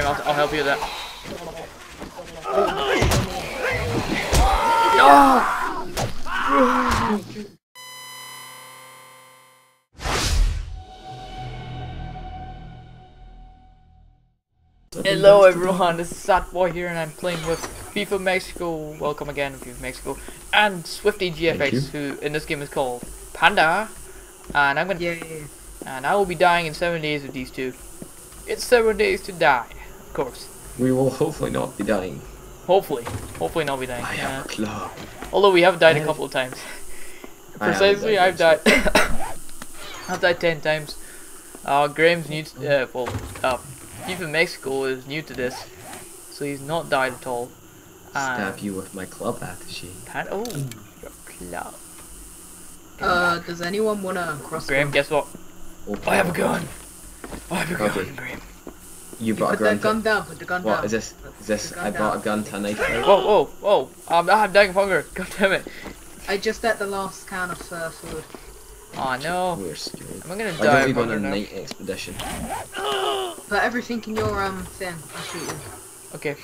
I'll, I'll help you with that. Hello everyone, this is Atboy here and I'm playing with Thief of Mexico, welcome again Thief of Mexico, and Swifty GFX, who in this game is called Panda, and I'm gonna, Yay. and I will be dying in 7 days with these two. It's 7 days to die, of course. We will hopefully not be dying. Hopefully, hopefully not be dying. I yeah. have a club. Although we have died a I- couple of times. Precisely, I've died. died I've died ten times. Uh, Graham's new. To, uh, well, uh, Thief of Mexico is new to this, so he's not died at all. Stab you with my club attache. Pan- oh, your club. Uh, does anyone wanna cross? Graham, guess what? Oh, I have a gun. I have a gun, Graham. You You brought a put gun. that gun to- down. Put the gun What down. is this? Is this? I gun brought a gun to a knife. Whoa, whoa, whoa! I'm, I'm dying of hunger. God damn it! I just ate the last can of uh, food. Oh no! We're screwed. Am I gonna Why die don't we on a night expedition? Put everything in your um thing. I'll shoot you. Okay.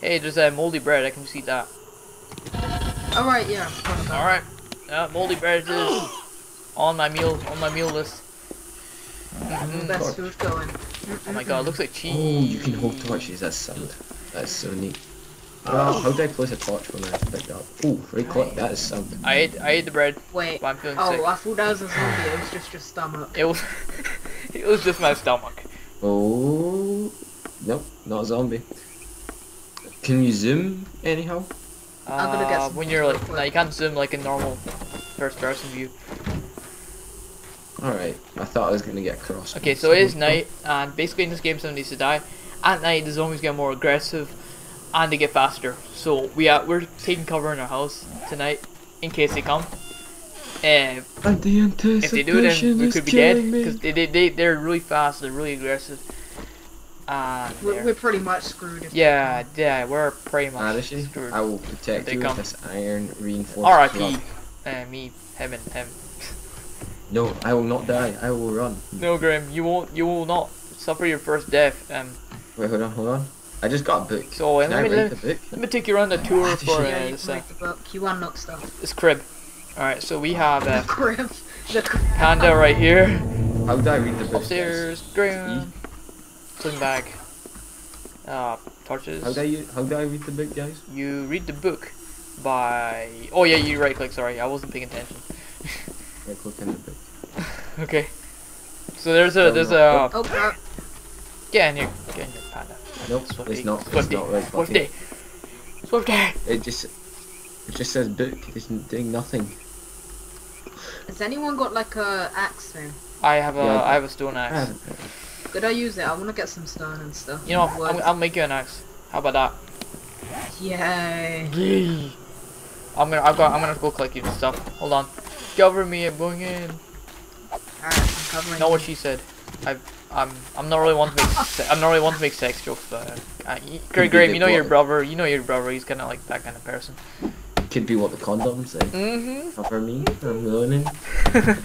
Hey, there's uh, moldy bread. I can see that. All right, yeah. All right. Uh, moldy bread is on my meal on my meal list. That. Best food going. Oh my god, it looks like cheese. Oh, you can hold torches. That's sound. That's so neat. Well, how did I place a torch when I pick it up? Oh, right click. That is sound. I ate I ate the bread, Wait. but I'm feeling Oh, sick. I thought that was a zombie. It was just your stomach. It was it was just my stomach. Oh, nope, not a zombie. Can you zoom anyhow? I'm gonna get Uh, some when you're like, no, you can't zoom like a normal first person view. Alright, I thought I was gonna get cross. Okay, so it is night, and basically in this game someone needs to die. At night the zombies get more aggressive, and they get faster. So we are we're taking cover in our house tonight in case they come. Uh, And the if they do, then we could be dead because they, they they they're really fast. They're really aggressive. And We're, we're pretty much screwed. If yeah, yeah, we're pretty much Adashi, screwed. I will protect They you come. with this iron reinforced R.I.P. Uh, me, him, and him. No, I will not die. I will run. No, Graham, you won't. You will not suffer your first death. Um. Wait, hold on, hold on. I just got a book. So uh, Can let I me let, the book? let me take you around the tour for Yeah, uh, you this, can uh, the book. You unlock stuff. this crib. All right, so we have The uh, crib. The crib. panda right here. How do I read the book? guys? Upstairs, Graham. Sling bag. Uh, torches. How do I how do I read the book, guys? You read the book by. Oh yeah, you right click. Sorry, I wasn't paying attention. I click in the book. okay. So there's a there's a Oh crap. get in here, get in here, panda. Nope, Swifty. it's not. It's Swifty. not right. Swifty. Swifty. It just it just says book. It's doing nothing. Has anyone got like a axe thing? I have a Yeah. I have a stone axe. Could I use it? I want to get some stone and stuff. You know. I'm, I'll make you an axe. How about that? Yay. Yay. I'm gonna, I've got, I'm gonna go collect you stuff. Hold on. Cover me, I'm going in. Alright, I'm covering. Know what she said. I, I'm, I'm not really want to make, se- I'm not really want to make sex jokes, but, uh, Graham, Graham, you know your brother, you know your brother, he's kind of like that kind of person. Could be what the condom said. Mm-hmm. Cover me. I'm learning.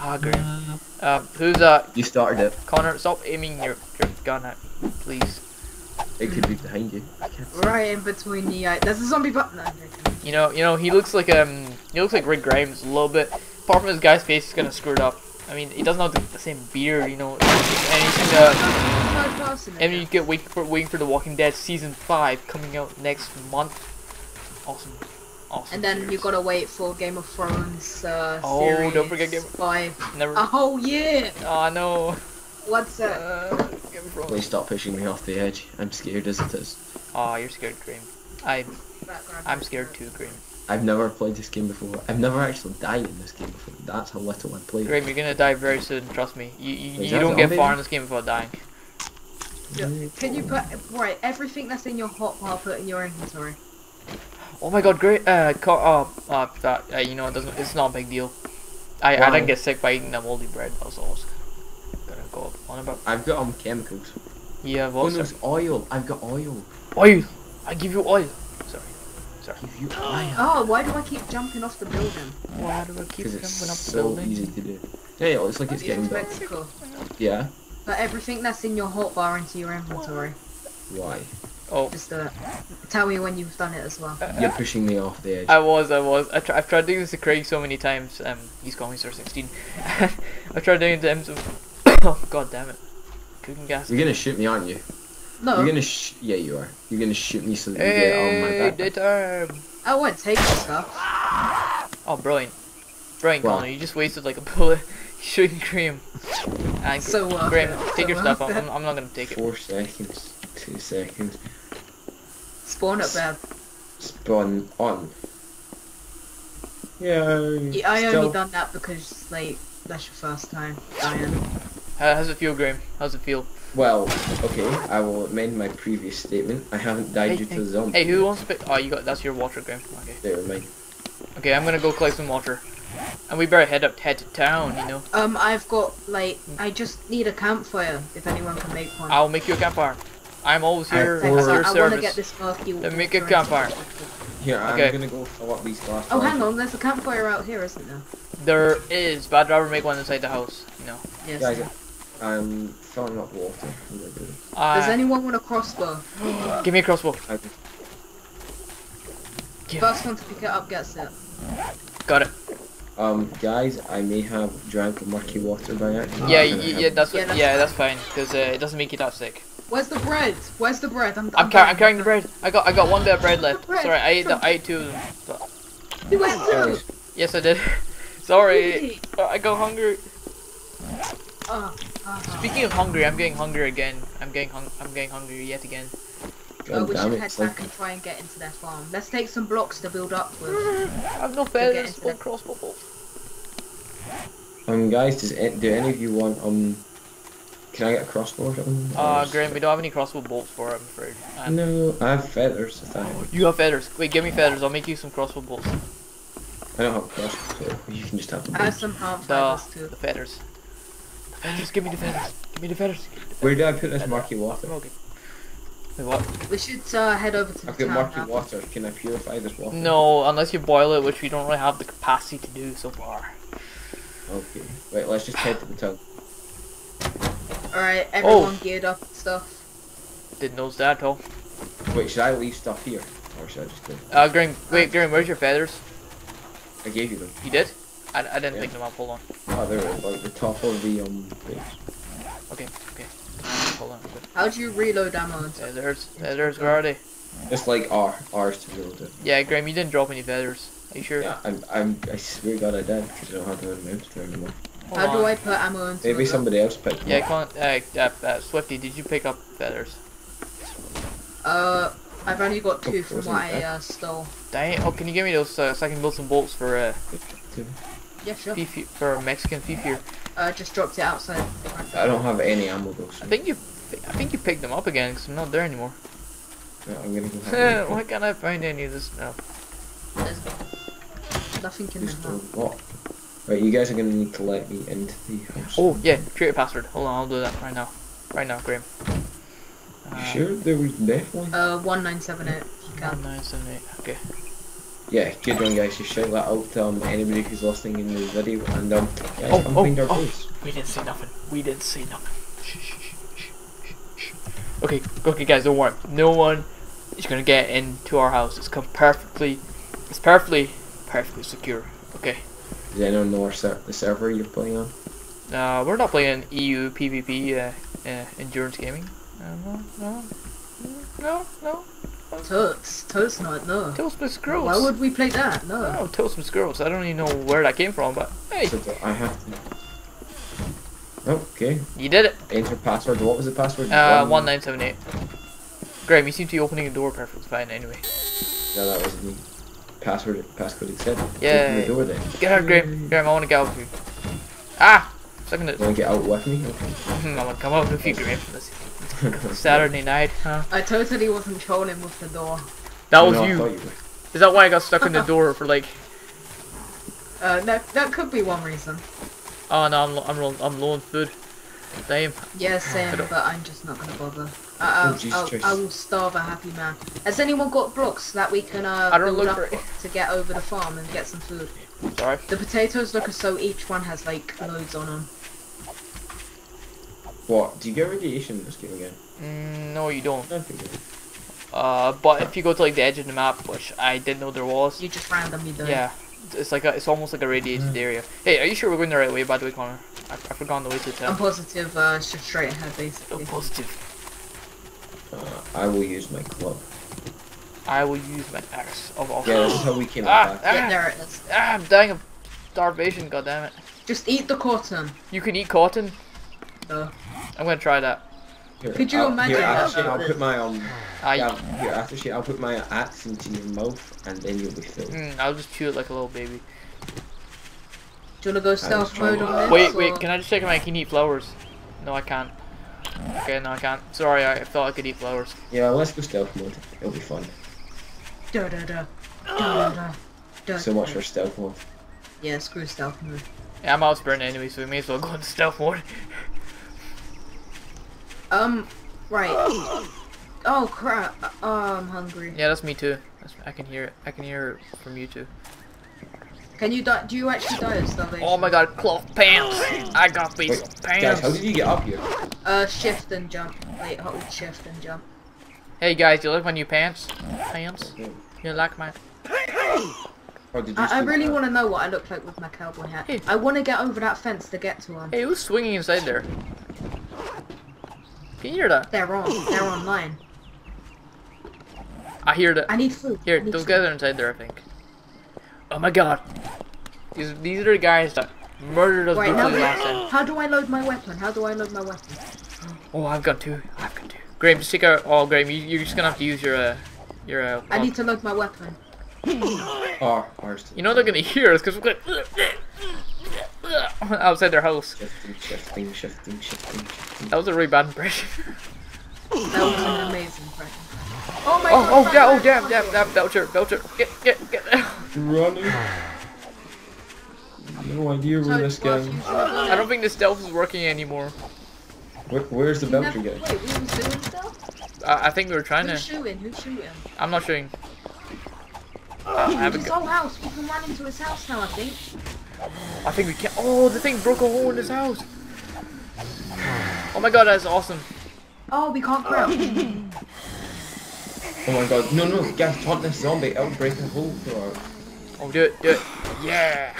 Ah, Graham. Uh, who's, uh, You started it. Connor, stop aiming your, your gun at, me, please. It could be behind you. I can't. Right in between the. Uh, there's a zombie button. No, You know, you know, he looks like, um, he looks like Rick Grimes a little bit. Apart from his guy's face is kind of screwed up. I mean, he doesn't have the, the same beard, you know, and he's, uh, no person. And you get waiting for waiting for The Walking Dead season five coming out next month. Awesome, awesome. And then you series. gotta wait for Game of Thrones. Uh, Oh, series don't forget Game- five. never. A whole year. Oh no. What's that? Uh, Game of Thrones. Please stop pushing me off the edge. I'm scared as it is. Oh, you're scared, Graham. I Background I'm scared too, Graham. I've never played this game before. I've never actually died in this game before. That's how little I played. Graham, you're gonna die very soon. Trust me. You you, you don't get far in this game without dying. Can you put right everything that's in your hotbar put in your inventory? Oh my God, great. Uh, co- uh, uh, that, uh, you know, it doesn't. It's not a big deal. I I didn't get sick by eating that moldy bread. That was all I was gonna go up on about. I've got um chemicals. Yeah, Oh what? no, sir? it's oil. I've got oil. Oil. I give you oil. Sorry. Sorry. You. Oh, why do I keep jumping off the building? Why do I keep Because jumping it's up the so building? easy to do. Yeah, yeah, it looks like it's It's getting dark. Mexico. Yeah. But everything that's in your hotbar into your inventory. Why? Oh, Just do it. Tell me when you've done it as well. You're pushing me off the edge. I was, I was. I tr- I've tried doing this to Craig so many times. Um, he's calling me Sir 16. I've tried doing it to him so. oh, god damn it. Cooking gas. You're gonna shoot me, aren't you? No, You're gonna sh- yeah, you are. You're gonna shoot me so that you get on my Hey, back. daytime. I won't take the stuff. Oh, brilliant. Brilliant, Wow. Connor. You just wasted like a bullet shooting cream. And Gra- So worth Graham, take So your stuff. worth I'm. I'm not gonna take it. Four seconds. Two seconds. Spawn up, bed. Spawn on. Yeah. Yeah, I still- only done that because like that's your first time dying. How, how's it feel, Graham? How's it feel? Well, okay. I will amend my previous statement. I haven't died Hey, due to hey, the zombie. Hey, who wants to pick? Oh, you got that's your water, Graham. Okay. There, mine. Okay, I'm gonna go collect some water, and we better head up, head to town. You know. Um, I've got like I just need a campfire if anyone can make one. I'll make you a campfire. I'm always here Thanks, at I, your I want to get service. this murky. Then make a campfire. Here, I'm Okay. gonna go fill up these glass. Oh, hang on. There's a campfire out here, isn't there? There is, but I'd rather make one inside the house. You know. Yes. Guys, I'm filling up water. I'm gonna do this. Does Uh, anyone want a crossbow? give me a crossbow. I- Yeah. First one to pick it up gets it. Got it. Um, guys, I may have drank murky water by accident. Yeah, and I y- yeah, that's Yeah, yeah, that's yeah, that's fine because uh, it doesn't make you that sick. Where's the bread? Where's the bread? I'm. I'm, car- I'm carrying the bread. I got I got one bit of bread left. Bread. Sorry, I ate the, I ate two of them. But You went Guys, through. yes, I did. Sorry, Really? Uh, I got hungry. Uh-huh. Speaking of hungry, I'm getting hungry again. I'm getting hung- I'm getting hungry yet again. Oh, God we damn should it, head back and try and get into their farm. Let's take some blocks to build up with. I have no feathers into or crossbow bolts. Um, guys, does it, do any of you want um? Can I get a crossbow or something? Uh, Graham, we don't have any crossbow bolts for it, I'm afraid. And No, I have feathers. If I, You have feathers. Wait, give me feathers. I'll make you some crossbow bolts. I don't have a crossbow, so you can just have the I have some palm The, fibers too. the feathers. The feathers. Give me the feathers. Give me the feathers. Where do I put this murky water? Okay. Wait, what? We should uh, head over to the I've got murky now. water. Can I purify this water? No, unless you boil it, which we don't really have the capacity to do so far. Okay. Wait, let's just head to the town. Alright, Oh. everyone geared up and stuff. Didn't know that at all. Wait, should I leave stuff here? Or should I just go? Uh, Graham, wait, Graham, where's your feathers? I gave you them. You did? I, I didn't Yeah. pick them up. Hold on. Oh, they're like the top of the um base. Okay, okay. Hold on. How do you reload ammo? and stuff? Feathers. Feathers, where are they? Just like R, R's to build it. Yeah, Graham, you didn't drop any feathers. Are you sure? Yeah, I'm, I'm, I swear to God I did, because I don't have the mouse anymore. Hold How on. do I put ammo into Maybe it? somebody else picked them Yeah, up. come on. Uh, uh, uh, Swifty, did you pick up feathers? Uh, I've only got two from course what I I uh, stole. Dang it. Oh, can you give me those uh, so I can build some bolts for uh, Yeah, sure. beef for Mexican beef here? Uh, just dropped it outside. I don't have any ammo though, so I think you, I think you picked them up again because I'm not there anymore. yeah, I'm gonna go have Why can't I find any of this now? There's nothing in Just there. a what? Right, you guys are gonna need to let me into the house. Oh yeah, create a password. Hold on, I'll do that right now. Right now, Graham. You Uh, sure? There was definitely. Uh, 1978, if you One can. nine seven eight. Okay. Yeah, good one, guys. Just shout that out to um, anybody who's listening in the video, and um, guys, Oh, come oh, find our oh. base. We didn't see nothing. We didn't see nothing. Shh, shh, shh, shh, shh, shh. Okay, okay, guys, don't worry. No one is gonna get into our house. It's come perfectly. It's perfectly, perfectly secure. Okay. Does anyone know our ser- the server you're playing on? Uh, we're not playing EU PvP uh, uh, endurance gaming. Uh, no, no, no, no. Totes. Totes not, no. Tailspin Scrolls. Why would we play that? No. Oh, Tailspin Scrolls. I don't even know where that came from, but hey, So do I have to. Okay. you did it. Enter password. What was the password? Uh, one nine seven eight. Graham, you seem to be opening a door perfectly fine. Anyway, Yeah, that was the password. Passcode accepted. Yeah. Open the door then. get out, Graham. Graham, I want to get out with you. Ah, second it. You want to get out with me? Hmm, I want to come out with you, Graham. This Okay. Saturday night, huh? I totally wasn't trolling with the door. That was I you. thought were. Is that why I got stuck in the door for like? Uh, that, that could be one reason. Oh no, I'm lo- I'm low, I'm low on food. Damn. Yeah, same, but I'm just not gonna bother. I, Oh, I'll, I'll, I will starve a happy man. Has anyone got blocks that we can uh, I don't build look up to get over the farm and get some food? Sorry. The potatoes look as though each one has like loads on them. What? Do you get radiation in this game again? Mm, no, you don't. I think Uh, but if you go to like the edge of the map, which I didn't know there was, You just randomly do yeah, it's like a, it's almost like a radiated area. Hey, are you sure we're going the right way? By the way, Connor, I, I forgot the way to I'm positive, uh, it's just straight ahead, basically. positive. Uh, I will use my club. I will use my axe of all. Yeah, this is how we came Ah, up back. Yeah, ah, there it is. ah, I'm dying of starvation. God damn it! Just eat the cotton. You can eat cotton. Duh. I'm gonna try that. Here, Could you I'll, imagine Here, actually, I'll put my um. I, Yeah, here, actually, I'll put my axe into your mouth, and then you'll be filled. mm, I'll just chew it like a little baby. Do you wanna go stealth mode on this? Wait, wait, or- can I just check if I can eat flowers? No, I can't. Okay, no, I can't. Sorry, I thought I could eat flowers. Yeah, let's go stealth mode. It'll be fun. Da da da. Da da da. Da, So much for stealth mode. Yeah, screw stealth mode. Yeah, I'm out sprint anyway, so we may as well go into stealth mode. Um, right. Oh crap. Oh, I'm hungry. Yeah, that's me too. That's, I can hear it. I can hear it from you too. Can you die? Do you actually die of starvation? Oh my god, cloth pants! I got these Wait, guys, how did you get up here? Uh, shift and jump. Wait, hold shift and jump. Hey guys, you like my new pants? Pants? You like my... Or did you I, I really want to know what I look like with my cowboy hat. Hey. I want to get over that fence to get to him. Hey, who's swinging inside there? Can you hear that? They're on. They're online. I hear that. I need food. Here, I need those food. guys are inside there, I think. Oh my god. These, these are the guys that murdered us Right now, brutally last time. how do I load my weapon? How do I load my weapon? Oh, I've got two. I've got two. Graham, just take out. Oh, Graham, you, you're just gonna have to use your uh, your uh. I need to load my weapon. oh, R's. You know they're gonna hear us because we're going outside their house. Shifting, shifting, shifting, shifting, shifting. That was a really bad impression. That was an amazing impression. Oh my Oh, god. oh, yeah, oh, damn, damn, run. damn, Belcher, Belcher, get, get, get. Running. No idea where So, this well, guy. if you should I don't think the stealth is working anymore. Where, where's the You belcher guy? Wait, we was doing stuff? I, I think we were trying Who's to. shooting? Who's shooting? I'm not shooting. Uh, I have a His gun. whole house. We can run into his house now, I think. I think we can. Oh, the thing broke a hole in his house. Oh my god, that's awesome. Oh, we can't crouch. Oh my god. No, no, guys, taunt this zombie. It'll break a hole for our... Oh, do it, do it. Yeah.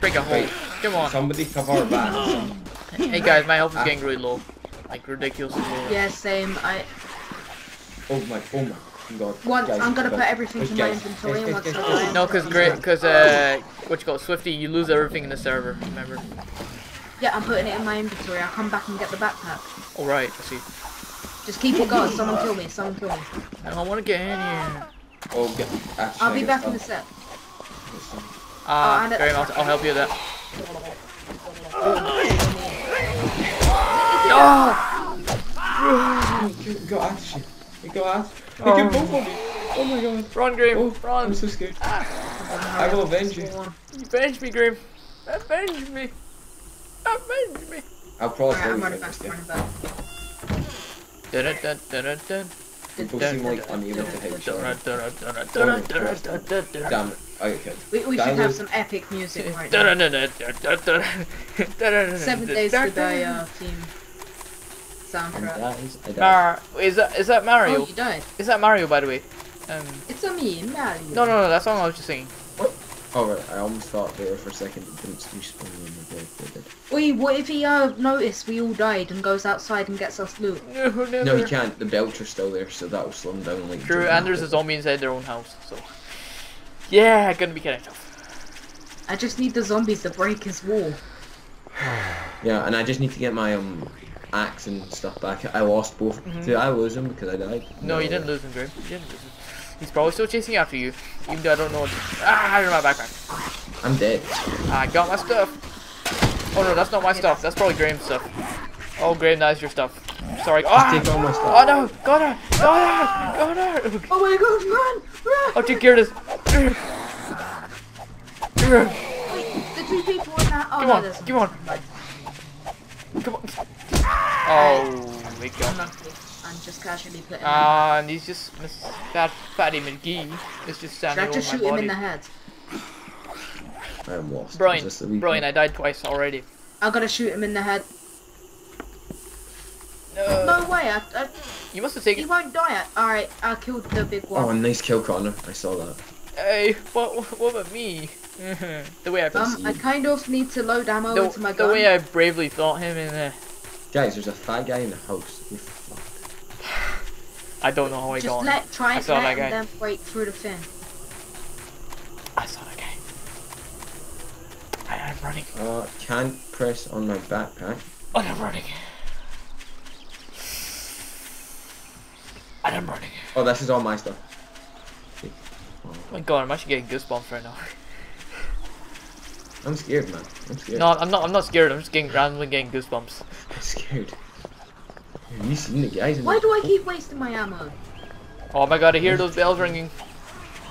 Break a hole. Wait. Come on. Somebody cover our backs. Hey guys, my health is getting really low. Like ridiculously low. yeah, same. I Oh my, oh my god. once Guys, I'm gonna put everything in my guys, inventory. guys, and guys, once guys, I guys. die, No, cause great, cause uh, what you call it, Swifty, you lose everything in the server. Remember? Yeah, I'm putting it in my inventory. I'll come back and get the backpack. All right, I see. Just keep it going. Someone kill me. Someone kill me. I don't want to get in here. Oh, get, actually, I'll be back in a sec. the set. Ah, and it- very much. I'll help you with that. Oh, you got Ash. You got Ash. You Oh. killed both of me. Oh my god. Run, Graham. Oh, Run. I'm so scared. I will avenge you. Avenge me, Graham. Avenge me. Avenge me. I'll probably Alright, I'm kill running you back. this I'm game. running back. Dun, dun, dun, dun, dun. People seem like unable to hit each other. dun, dun. Damn it. I got killed. We, we should Dialogue- have some epic music right Dun, now. Seven dun, Days dun, to Die dun. uh, theme And soundtrack. that is, I. Mar- is that is that Mario? Oh, you died. Is that Mario, by the way? Um, It's a me, Mario. no, no, no. That song I was just singing. Oh right, I almost thought there for a second it didn't respawn when the did. They did. Wait, what if he uh noticed we all died and goes outside and gets us loot? No, never. No, he can't. The Belcher's still there, so that will slow him down. Like True, jumping and there's up a zombie inside their own house, so. Yeah, gonna be kind of tough. I just need the zombies to break his wall. Yeah, and I just need to get my um axe and stuff back. I lost both. Mhm. Did I lose him because I died? No, you didn't lose him, Graham. You didn't lose him. He's probably still chasing after you, even though I don't know. What ah, here's my backpack. I'm dead. I got my stuff. Oh no, that's not my stuff. That's probably Graham's stuff. Oh, Graham, that's your stuff. Sorry. Ah! Take all my stuff. Oh stuff. no! Connor! Connor! Connor! Oh my god, run! Run! I'll take care of this. The two people in that. Oh, Come on, there's come on. Come on. Oh, my I'm god. I'm just casually putting. Ah, and he's just Miss Fat Fatty McGee is just Should standing I just over shoot him in the head? I am lost. Is Brilliant, this the weekend? brilliant. I died twice already. I gotta shoot him in the head. No. No way. I, I, You must have taken. he taken. won't die. Alright, I killed the big one. Oh, nice kill, Connor. I saw that. Hey, what? What about me? the way I. um, I kind of need to load ammo the, into my the gun. way I bravely fought him, in uh, Guys, there's a fat guy in the house. We're fucked. I don't know how I Just got. him. let try and let that guy. him then break through the thing. I saw that guy. I am running. Uh, can't press on my backpack. I am running. I am running. Oh, this is all my stuff. Oh my god, I'm actually getting goosebumps right now. I'm scared, man. I'm scared. No, I'm not. I'm not scared. I'm just getting randomly getting goosebumps. I'm scared. Have you seen the guys in Why the do I keep wasting my ammo? Oh my god, I hear those bells ringing.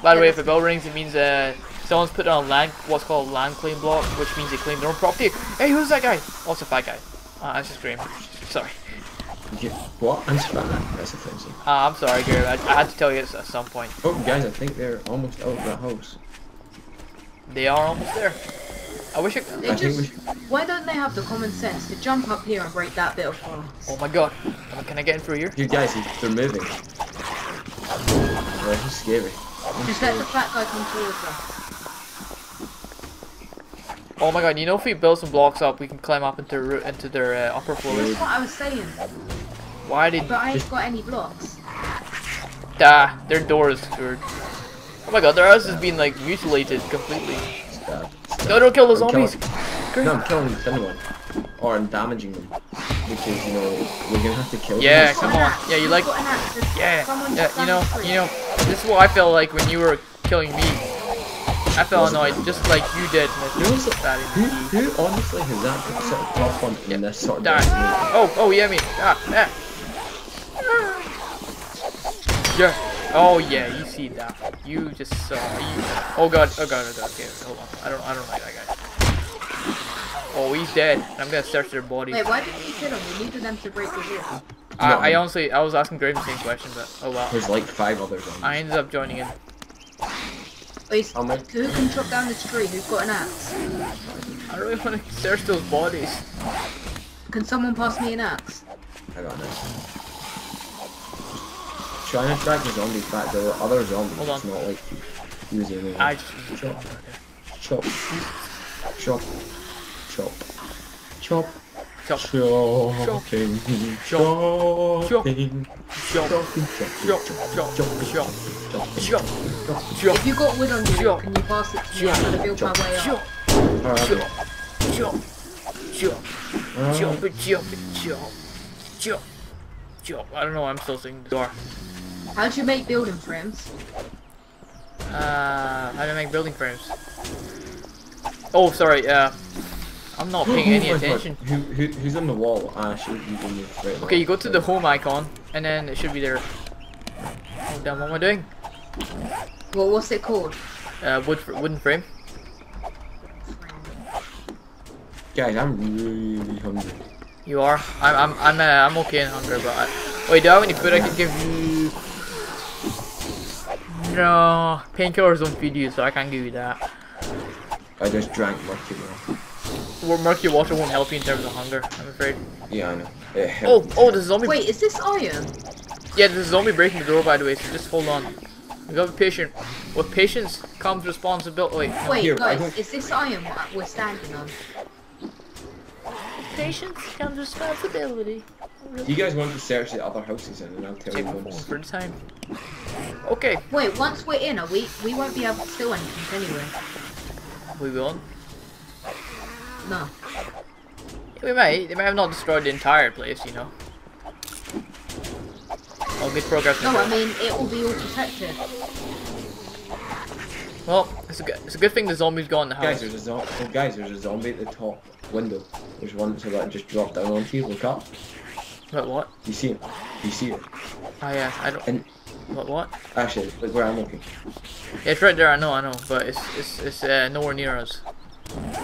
By the way, if a bell rings, it means uh, someone's put on land, what's called a land claim block, which means they claim their own property. Hey, who's that guy? Oh, it's a fat guy. Ah, that's just Graham. Sorry. You- What? I'm fat. That's offensive. Ah, I'm sorry, Graham. I, I had to tell you this at some point. Oh, guys, I think they're almost out of that house. They are almost there. I wish I. They I think just. we should. Why don't they have the common sense to jump up here and break that bit of glass? Oh my god. Can I get in through here? You guys, they're moving. Oh, this is scary. Just let the fat guy come towards us. Oh my god, you know if we build some blocks up, we can climb up into roo- into their uh, upper That's floors. what I was saying. Why did But I ain't got any blocks. ah, their door is secured. Oh my god, their house has been like mutilated completely. Stab. No, don't kill the I'm killing- zombies. No, I'm killing the thin one. Or I'm damaging them. Because, you know, we're gonna have to kill Yeah, them. come on. Yeah, you Who's like- got an axe? There's Yeah, yeah, you know, you know, this is what I felt like when you were killing me. I felt annoyed, just like you did. You know, so- That Who, is who honestly has that sort of top one in this sort of Die. Oh, oh yeah, me. Ah, ah. Yeah. Oh yeah, you see that. You just saw. You. Oh god. Oh god. Oh god. Okay, hold on. I don't. I don't like that guy. Oh, he's dead. I'm gonna search their body. Wait, why didn't you kill him? We needed them to break the wall. I, I honestly, I was asking Graham the same question, but oh well. There's like five others on I ended up joining in. Wait, Oh who can chop down this tree? Who's got an axe? I really want to search those bodies. Can someone pass me an axe? I got this. Trying to track the zombies back. There were other zombies. Hold on. It's not like using them. I just. Chop. Chop. Chop. Chop. Chop. Chop. Chopping. Chop. Chopping. Chop. Chopping. Chop. Chop. Chop. Chopping. Chop. Chop. If you got wood on you, Chop. can you pass it to me? I'm gonna build my way up. Chop. Alright, Chop. Chop. Chop. alright. Chop it, chop it, chop. Chop. Chop. I don't know, I'm still singing the door. How'd you make building frames? Uh, how do I make building frames? Oh, sorry, uh, I'm not paying any my God. attention. Who, who, who's on the wall? Ah, shoot, you can right Okay, you go to the home icon, and then it should be there. Oh, damn, what am I doing? Well, what's it called? Uh, wood, fr- wooden frame. Guys, I'm really hungry. You are. I'm, I'm, I'm, uh, I'm okay in hunger, but I... Wait, do I have any food I can give you? No, painkillers don't feed you, so I can't give you that. I just drank murky water. Well, murky water won't help you in terms of hunger, I'm afraid. Yeah, I know. Oh, oh, there's a zombie. Wait, is this iron? Yeah, there's a zombie breaking the door, by the way, so just hold on. You gotta be patient. With patience comes responsibility. Wait, no. Wait, guys, is this iron we're standing on? Patience comes responsibility. You guys want to search the other houses and then I'll tell Take you my phone once. for the time. Okay, Wait, once we're in, are we we won't be able to steal anything anyway. we won't. No. We might. They might have not destroyed the entire place, you know. Oh, good progress. No, I mean it will be all protected. Well, it's a good. It's a good thing the zombies got in the Guys, house. there's a zo- oh, guys, there's a zombie at the top window. There's one so that just dropped down onto you. Look up. What? What? Do you see it? Do you see it? Oh yeah, I don't. And What? What? actually, look where I'm looking. Yeah, it's right there. I know. I know. But it's it's it's uh, nowhere near us.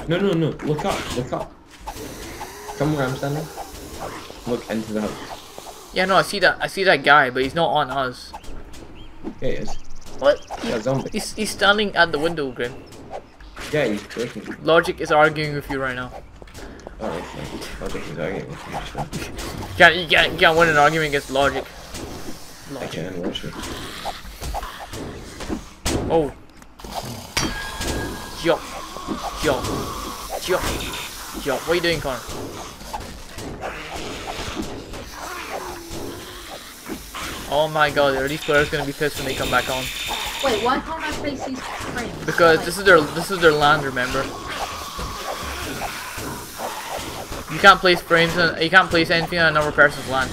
No, no, no. Look up. Look up. Come where I'm standing. Look into the house. Yeah, no. I see that. I see that guy, but he's not on us. Yeah, he is. What? Yeah, zombie. He's he's standing at the window, Grim. Yeah, he's breaking. Logic is arguing with you right now. Oh, Alright, fine. logic is arguing with you, so You can't, you can't, you can't win an argument against logic. I Logic. can watch it. Oh. Jump. Jump. Jump. Jump. What are you doing, Connor? Oh my god, are these players gonna be pissed when they come back on? Wait, why can't I place these frames? Because this is their this is their land, remember? You can't place frames on you can't place anything on another person's land.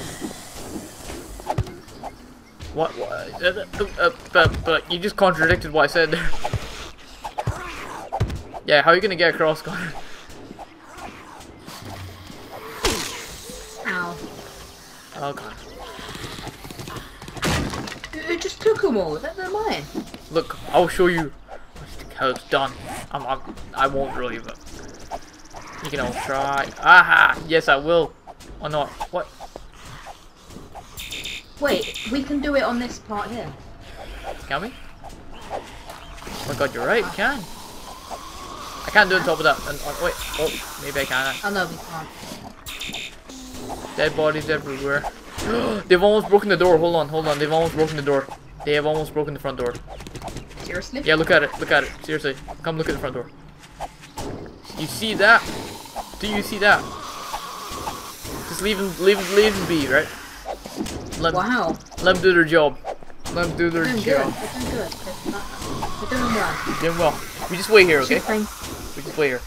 What? what uh, uh, uh, but, but you just contradicted what I said there. Yeah, how are you gonna get across, Connor? Ow. Oh god. It it just took them all. They're, they're mine. Look, I'll show you how it's done. I'm, I'm, I won't really, but you can all try. Aha! Yes, I will. Or not? What? Wait, we can do it on this part here. Can we? Oh my god, you're right, we can. I can't do it on top of that. And, oh, wait, oh, maybe I can. I know we can't. Dead bodies everywhere. They've almost broken the door. Hold on, hold on. They've almost broken the door. They have almost broken the front door. Seriously? Yeah, look at it. Look at it. Seriously. Come look at the front door. You see that? Do you see that? Just leave them, leave them, leave them be, right? Let, Wow. let them do their job. Let them do their good. job. They're doing good. They're doing well. Doing well. We just wait here, okay? We just wait here.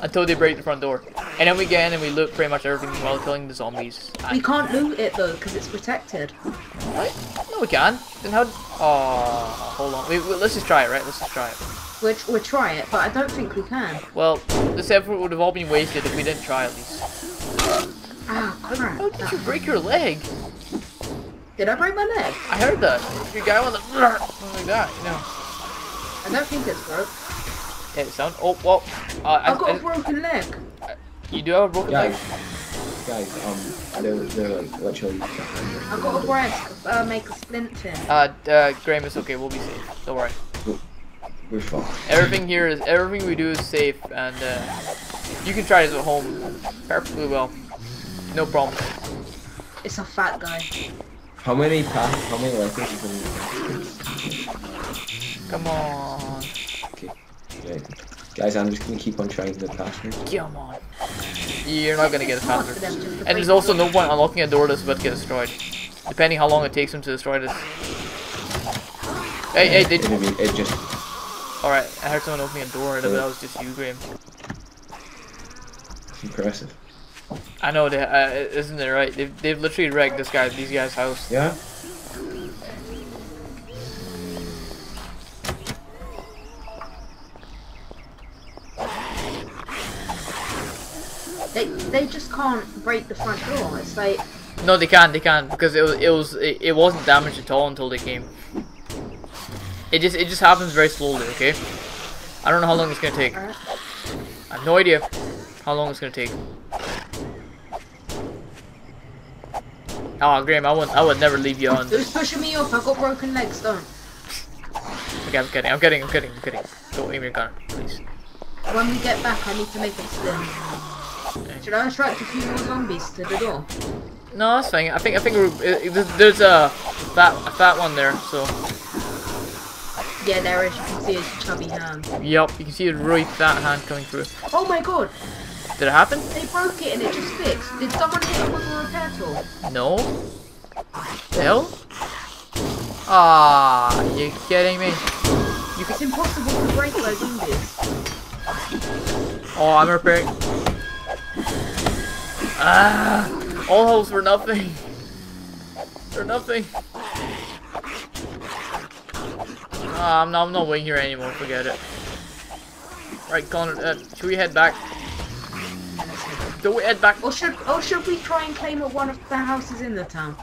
Until they break the front door. And then we get in and we loot pretty much everything while killing the zombies. We can't loot it though, because it's protected. what? No, we can. Then how... Oh, hold on. Wait, wait, let's just try it, right? Let's just try it. Which we'll try it, but I don't think we can. Well, this effort would have all been wasted if we didn't try at least. Ah, crap. How did you break your leg? Did I break my leg? I heard that. Your guy went like, like that, you know. I don't think it's broke. Yeah, it sound. Oh, well. Uh, I, I've got a I- broken leg. you do have a broken leg? Guys, guys, um, they're, they're like literally behind I've got a breast. Uh, make a splint in. Uh, uh, Graham, it's okay. We'll be safe. Don't worry. We're fine. Everything here is everything we do is safe, and uh, you can try this at home perfectly well. No problem. It's a fat guy. How many pass? How many letters is in Come on. Okay. Guys, I'm just gonna keep on trying the password. Come on. You're not gonna get a Hard for password. them just to And there's also no point unlocking a door that's about to get destroyed. Depending how long it takes them to destroy this. Hey, hey, did Enemy, it just Alright, I heard someone opening a door, and but that was just you, Graham. it's impressive. I know, they, uh, isn't it right? They've, they've literally wrecked this guy, these guys' house. Yeah. They just can't break the front door. It's like No, they can't, they can't, because it was, it was, it, it wasn't damaged at all until they came. It just, it just happens very slowly, okay? I don't know how long it's gonna take. I have no idea how long it's gonna take. Oh, Graham, I would, I would never leave you on. Who's pushing me up? I've got broken legs. Don't. Okay, I'm kidding, I'm kidding, I'm kidding, I'm kidding. Don't aim your gun, please. When we get back, I need to make it slim. Should I attract a few more zombies to the door? No, that's fine. I think, I think there's- there's a fat, a fat one there. So, Yeah, there is. You can see his chubby hand. yep, you can see a really fat hand coming through. Oh my god! Did it happen? They broke it and it just fixed. Did someone hit it with a repair tool? No. Hell? Ah, you kidding me? You It's impossible to break those zombies. Oh, I'm repairing. Ah, all those were nothing. They're nothing. Ah, I'm not. I'm not waiting here anymore. Forget it. Right, Connor. Uh, should we head back? Do we head back? Or should or should we try and claim at one of the houses in the town?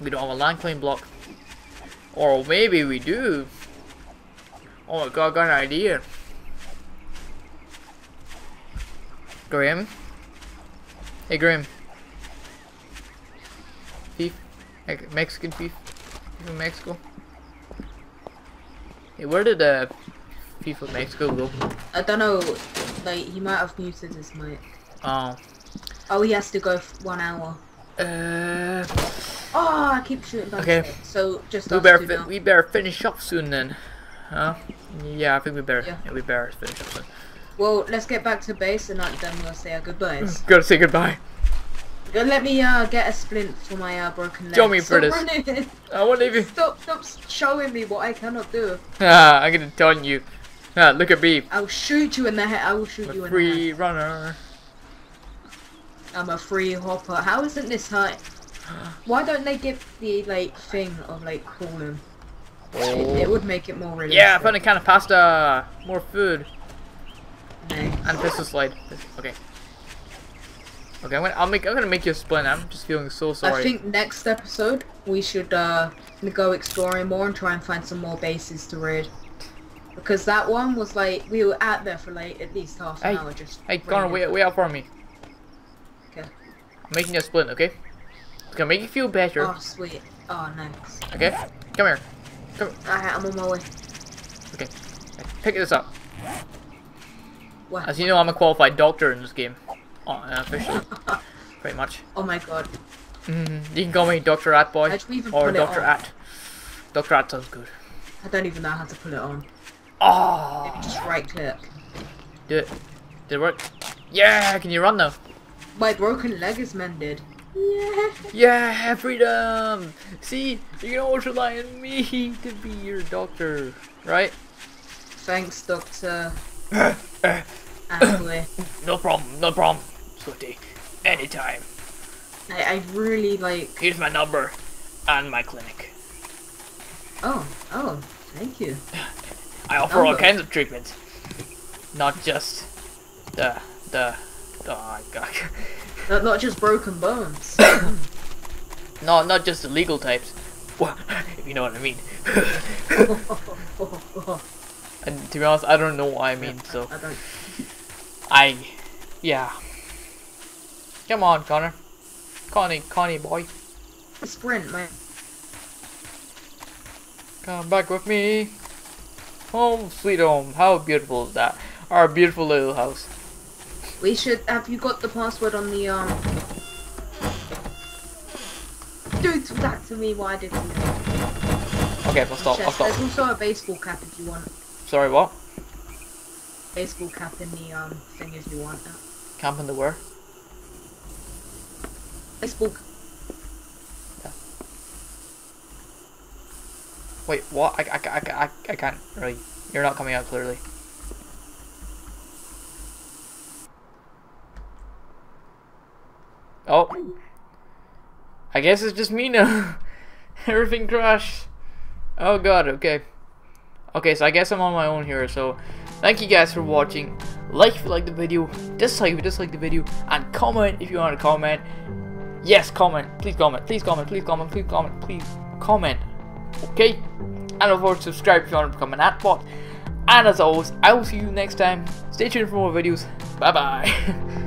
We don't have a land claim block. Or maybe we do. Oh my god, I got an idea. Graham? Hey Graham. Thief? Mexican thief? From Mexico? Hey, where did the thief of Mexico go? I don't know. Like he might have muted his mic. Oh. Oh, he has to go for one hour. Uh, Oh, I keep shooting back. Okay. So just we better two fi- now. we better finish up soon then. Huh? Yeah, I think we better. Yeah. Yeah, we better finish up soon. Well, let's get back to base and then we'll say our goodbyes. Gotta say goodbye. Go- Let me uh get a splint for my uh, broken leg. Show me, Brutus. running. I won't leave you. Stop, stop showing me what I cannot do. Ah, I'm gonna tell you. Ah, look at me. I will shoot you in the head. I will shoot I'm you in the head. free runner. I'm a free hopper. How isn't this high? Why don't they give the like thing of like crawling? It, it would make it more realistic. Yeah, I found a can of pasta. More food. And pistol slide. Okay. Okay, I'm gonna, I'll make, I'm gonna make you a splint. I'm just feeling so sorry. I think next episode we should uh go exploring more and try and find some more bases to raid. Because that one was like we were out there for like at least half an Hey, hour just. Hey, Connor, wait, wait out for me. Okay. I'm making you a splint, okay? It's gonna make you feel better. Oh sweet. Oh nice. Okay? Come here. Come Alright, I'm on my way. Okay. Pick this up. As you know, I'm a qualified doctor in this game. Oh, officially. Pretty much. Oh my god. Mm, you can call me Dr. At Boy. How'd you even Or Dr. At. Dr. At sounds good. I don't even know how to put it on. Oh! Maybe just right click. Do it. Did it work? Yeah! Can you run now? My broken leg is mended. Yeah. Yeah! Freedom! See? You can always rely on me to be your doctor. Right? Thanks, Doctor. Ashley. No problem, no problem. Sweetie. Anytime. I, I really like. Here's my number. And my clinic. Oh, oh, thank you. I offer all kinds of treatments. Not just the the oh god. Not, not just broken bones. no, not just the legal types. Well, if you know what I mean. and to be honest, I don't know what I mean, so I don't. I yeah. Come on, Connor. Connie, Connie boy. Sprint, man. Come back with me. Home sweet home. How beautiful is that? Our beautiful little house. We should. Have you got the password on the um? Do that to me. Why didn't you? Okay, I'll stop. I'll stop. There's also a baseball cap if you want. Sorry, what? Baseball cap in the um thing if you want. Camp in the where? Baseball. Wait, what? I, I, I, I, I can't really. You're not coming out clearly. Oh. I guess it's just me now. Everything crashed. Oh god, okay. Okay, so I guess I'm on my own here, so thank you guys for watching. Like if you like the video, dislike if you dislike the video, and comment if you want to comment. Yes, comment. Please comment. Please comment. Please comment. Please comment. Please comment. Okay? And of course, subscribe if you want to become an Atbot. And as always, I will see you next time. Stay tuned for more videos. Bye bye.